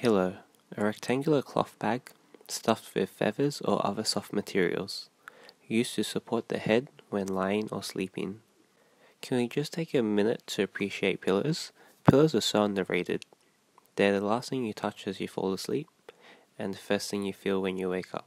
pillow, a rectangular cloth bag stuffed with feathers or other soft materials, used to support the head when lying or sleeping. Can we just take a minute to appreciate pillows? Pillows are so underrated. They're the last thing you touch as you fall asleep, and the first thing you feel when you wake up.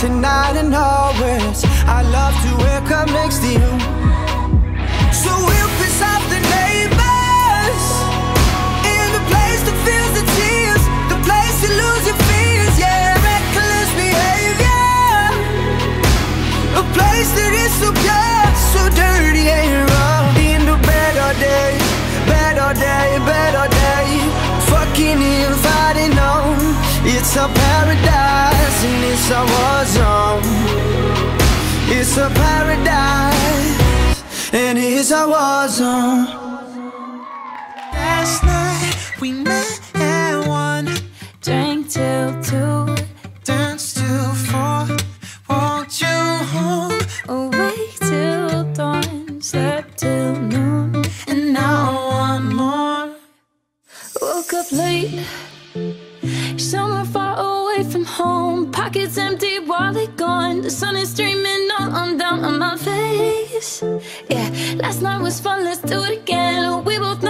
tonight and always. I love to wake up next to you. So we'll piss off the neighbors in the place that feels the tears, the place you lose your fears, yeah. Reckless behavior, a place that is so pure, so dirty and raw. In the better day, better day, better day. Fucking and fighting on, it's a paradise and it's a war zone. It's a paradise and it's a war zone. Last night we met at one, Drink till two, danced till four, walked you home, awake till dawn, slept till noon. and now want more. Woke up late, home. Pockets empty, wallet gone. The sun is streaming all on down on my face. Yeah, last night was fun, let's do it again. We both